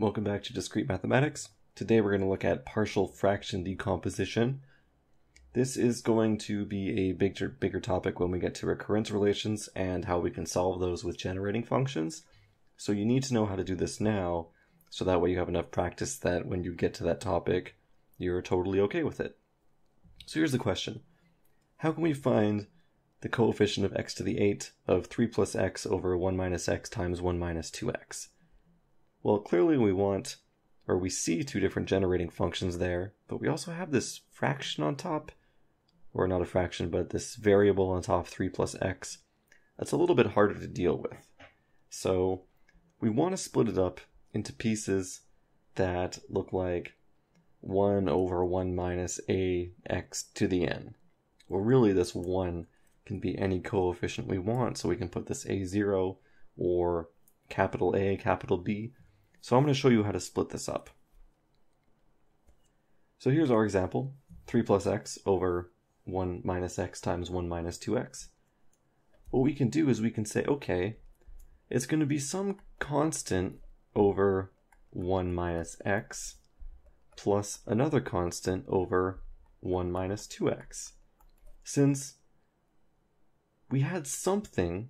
Welcome back to Discrete Mathematics. Today we're going to look at partial fraction decomposition. This is going to be a bigger, bigger topic when we get to recurrence relations and how we can solve those with generating functions. So you need to know how to do this now, so that way you have enough practice that when you get to that topic, you're totally okay with it. So here's the question. How can we find the coefficient of x to the 8 of 3 plus x over 1 minus x times 1 minus 2x? Well, clearly we want, or we see two different generating functions there, but we also have this fraction on top, or not a fraction, but this variable on top 3 plus x. That's a little bit harder to deal with. So we want to split it up into pieces that look like 1 over 1 minus a x to the n. Well, really this 1 can be any coefficient we want, so we can put this a0 or capital A, capital B, so I'm going to show you how to split this up. So here's our example, 3 plus x over 1 minus x times 1 minus 2x. What we can do is we can say, okay, it's going to be some constant over 1 minus x plus another constant over 1 minus 2x. Since we had something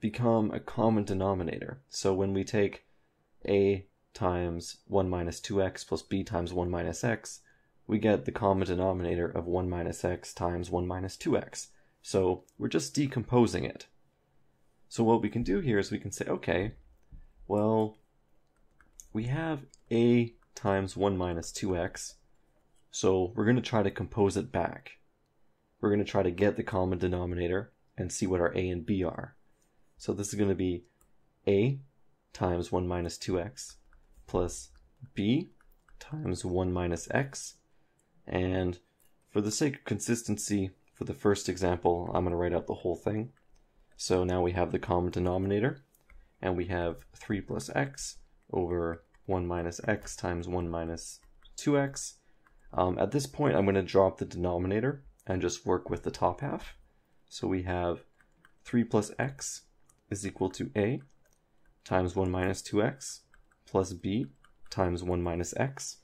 become a common denominator, so when we take a times 1 minus 2x plus b times 1 minus x, we get the common denominator of 1 minus x times 1 minus 2x. So we're just decomposing it. So what we can do here is we can say, okay, well, we have a times 1 minus 2x, so we're going to try to compose it back. We're going to try to get the common denominator and see what our a and b are. So this is going to be a times 1 minus 2x plus b times 1 minus x. And for the sake of consistency, for the first example, I'm going to write out the whole thing. So now we have the common denominator, and we have 3 plus x over 1 minus x times 1 minus 2x. Um, at this point, I'm going to drop the denominator and just work with the top half. So we have 3 plus x is equal to a times 1 minus 2x plus b times 1 minus x.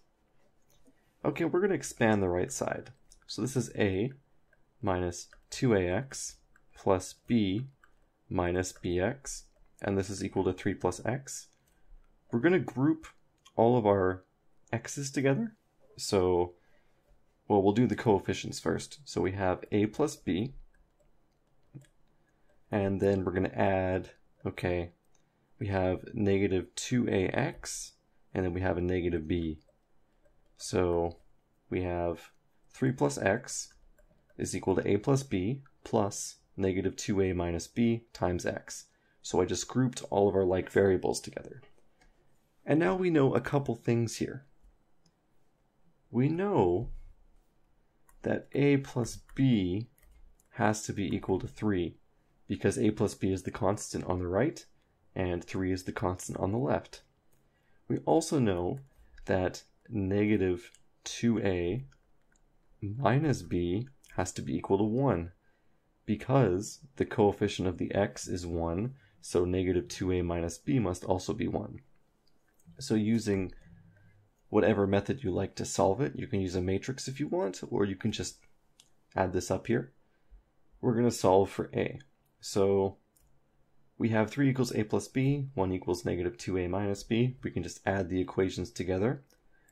Okay, we're going to expand the right side. So this is a minus 2ax plus b minus bx, and this is equal to 3 plus x. We're going to group all of our x's together. So, well, we'll do the coefficients first. So we have a plus b, and then we're going to add, okay, we have negative 2ax, and then we have a negative b. So we have 3 plus x is equal to a plus b plus negative 2a minus b times x. So I just grouped all of our like variables together. And now we know a couple things here. We know that a plus b has to be equal to 3 because a plus b is the constant on the right and 3 is the constant on the left. We also know that negative 2a minus b has to be equal to 1 because the coefficient of the x is 1, so negative 2a minus b must also be 1. So using whatever method you like to solve it, you can use a matrix if you want, or you can just add this up here. We're going to solve for a. So we have 3 equals a plus b, 1 equals negative 2a minus b. We can just add the equations together,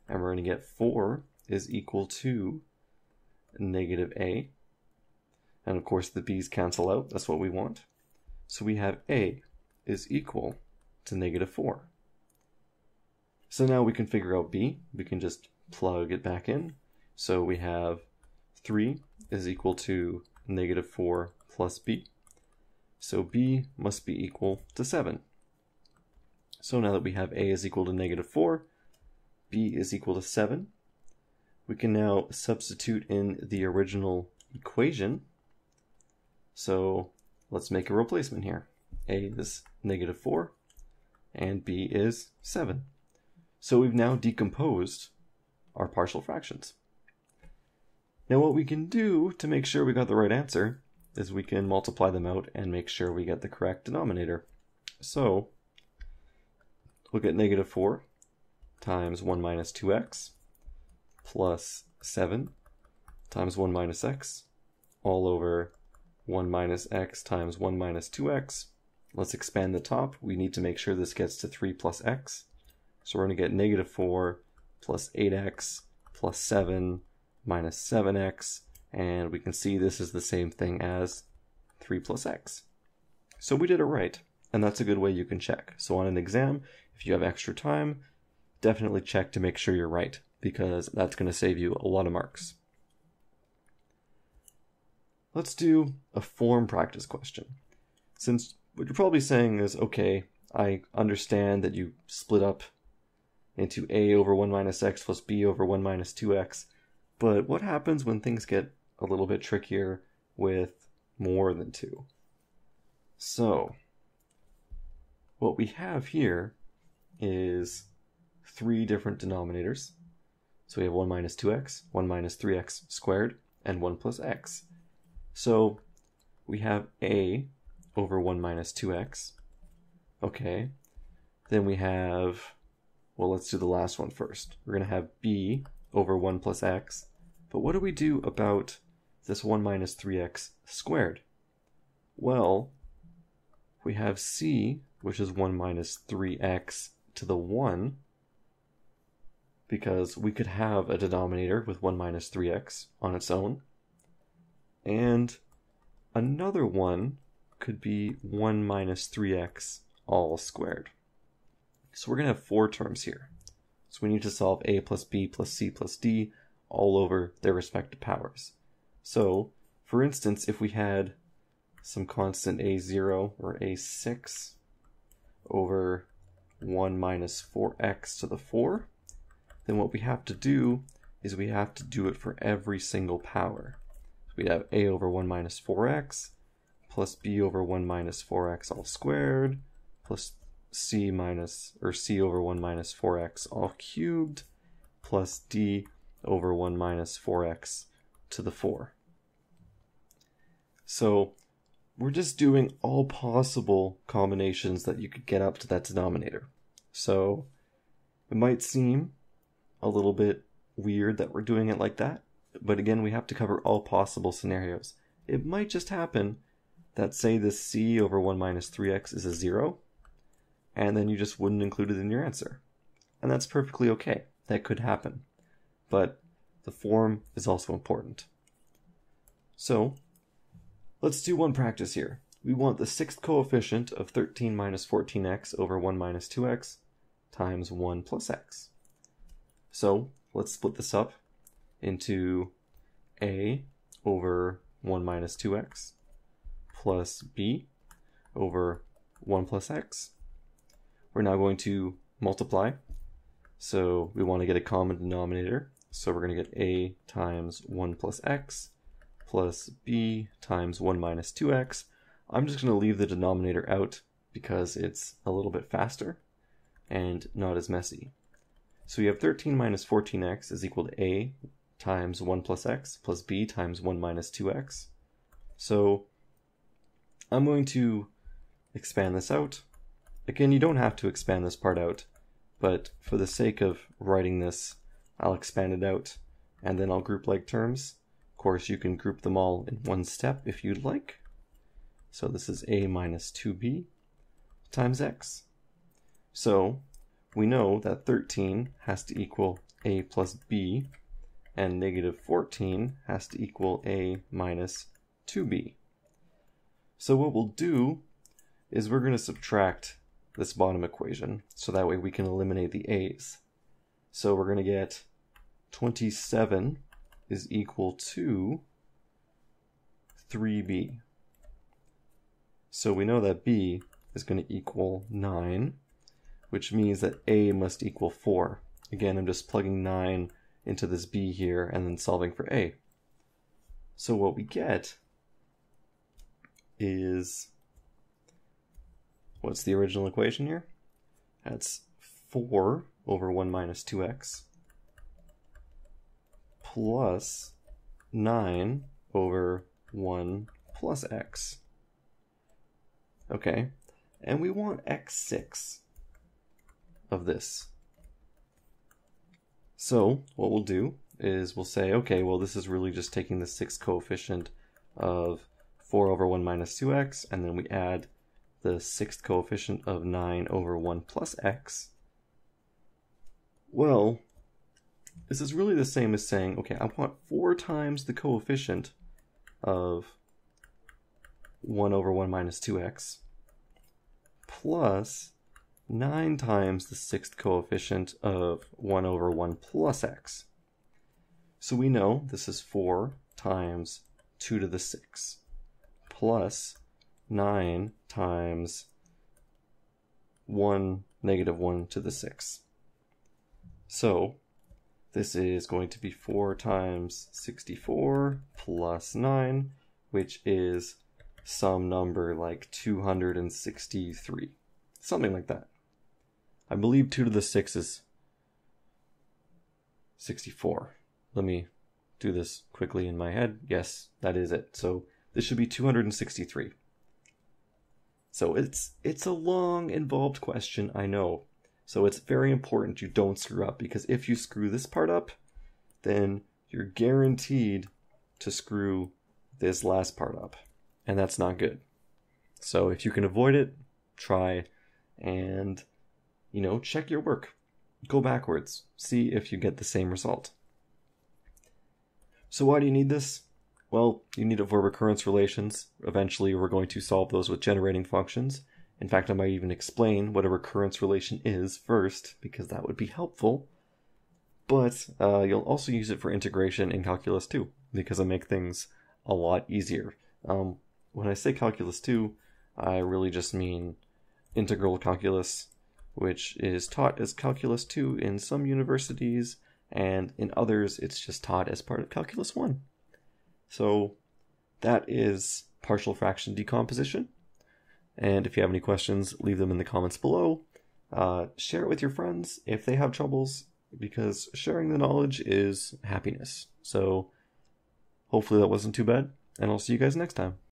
and we're going to get 4 is equal to negative a. And of course the b's cancel out, that's what we want. So we have a is equal to negative 4. So now we can figure out b. We can just plug it back in. So we have 3 is equal to negative 4 plus b. So b must be equal to 7. So now that we have a is equal to negative 4, b is equal to 7, we can now substitute in the original equation. So let's make a replacement here. a is negative 4, and b is 7. So we've now decomposed our partial fractions. Now what we can do to make sure we got the right answer is we can multiply them out and make sure we get the correct denominator. So, we'll get negative 4. times 1 minus 2x plus 7 times 1 minus x all over 1 minus x times 1 minus 2x. Let's expand the top. We need to make sure this gets to 3 plus x. So we're going to get negative 4 plus 8x plus 7 minus 7x. And we can see this is the same thing as 3 plus x. So we did it right. And that's a good way you can check. So on an exam, if you have extra time, definitely check to make sure you're right because that's going to save you a lot of marks. Let's do a form practice question. Since what you're probably saying is, okay, I understand that you split up into a over 1 minus x plus b over 1 minus 2x, but what happens when things get a little bit trickier with more than 2? So, what we have here is three different denominators. So we have 1 minus 2x, 1 minus 3x squared, and 1 plus x. So we have a over 1 minus 2x. Okay. Then we have, well, let's do the last one first. We're going to have b over 1 plus x. But what do we do about this 1 minus 3x squared? Well, we have c, which is 1 minus 3x to the 1, because we could have a denominator with 1 minus 3x on its own. And another one could be 1 minus 3x all squared. So we're going to have four terms here. So we need to solve a plus b plus c plus d all over their respective powers. So, for instance, if we had some constant a0 or a6 over 1 minus 4x to the 4, then what we have to do is we have to do it for every single power. So we have a over 1 minus 4x plus b over 1 minus 4x all squared plus c minus or c over 1 minus 4x all cubed plus d over 1 minus 4x to the 4. So we're just doing all possible combinations that you could get up to that denominator. So it might seem a little bit weird that we're doing it like that. But again, we have to cover all possible scenarios. It might just happen that say this c over 1 minus 3x is a 0, and then you just wouldn't include it in your answer. And that's perfectly okay. That could happen. But the form is also important. So, let's do one practice here. We want the sixth coefficient of 13 minus 14x over 1 minus 2x times 1 plus x. So let's split this up into a over 1 minus 2x plus b over 1 plus x. We're now going to multiply. So we want to get a common denominator. So we're going to get a times 1 plus x plus b times 1 minus 2x. I'm just going to leave the denominator out because it's a little bit faster and not as messy. So we have 13 minus 14x is equal to a times 1 plus x plus b times 1 minus 2x. So I'm going to expand this out. Again, you don't have to expand this part out, but for the sake of writing this, I'll expand it out, and then I'll group like terms. Course, you can group them all in one step if you'd like. So this is a minus 2b times x. So we know that 13 has to equal a plus b, and negative 14 has to equal a minus 2b. So what we'll do is we're going to subtract this bottom equation, so that way we can eliminate the a's. So we're going to get 27 is equal to 3b. So we know that b is going to equal 9, which means that a must equal 4. Again, I'm just plugging 9 into this b here and then solving for a. So what we get is, what's the original equation here? That's 4 over 1 minus 2x plus 9 over 1 plus x. Okay, and we want x6 of this. So what we'll do is we'll say, okay, well, this is really just taking the sixth coefficient of 4 over 1 minus 2x, and then we add the sixth coefficient of 9 over 1 plus x. Well, this is really the same as saying, okay, I want 4 times the coefficient of 1 over 1 minus 2x plus 9 times the sixth coefficient of 1 over 1 plus x. So we know this is 4 times 2 to the 6 plus 9 times 1 negative 1 to the 6. So this is going to be 4 times 64 plus 9, which is some number like 263. Something like that. I believe 2 to the 6 is 64. Let me do this quickly in my head. Yes, that is it. So this should be 263. So it's it's a long involved question, I know. So it's very important you don't screw up because if you screw this part up, then you're guaranteed to screw this last part up. And that's not good. So if you can avoid it, try and you know, check your work. Go backwards. See if you get the same result. So why do you need this? Well, you need it for recurrence relations. Eventually, we're going to solve those with generating functions. In fact, I might even explain what a recurrence relation is first, because that would be helpful. But uh, you'll also use it for integration in Calculus 2, because it'll make things a lot easier. Um, when I say Calculus 2, I really just mean integral calculus, which is taught as Calculus 2 in some universities, and in others, it's just taught as part of Calculus 1. So that is partial fraction decomposition. And if you have any questions, leave them in the comments below. Uh, share it with your friends if they have troubles, because sharing the knowledge is happiness. So hopefully that wasn't too bad, and I'll see you guys next time.